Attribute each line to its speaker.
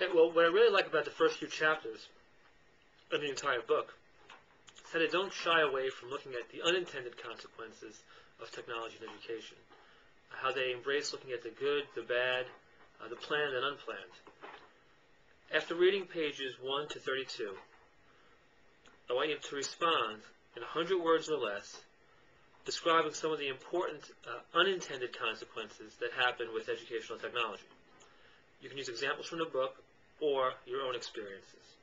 Speaker 1: Okay, well, what I really like about the first few chapters of the entire book is that they don't shy away from looking at the unintended consequences of technology and education. How they embrace looking at the good, the bad, uh, the planned and unplanned. After reading pages 1 to 32, I want you to respond in 100 words or less, describing some of the important uh, unintended consequences that happen with educational technology. You can use examples from the book or your own experiences.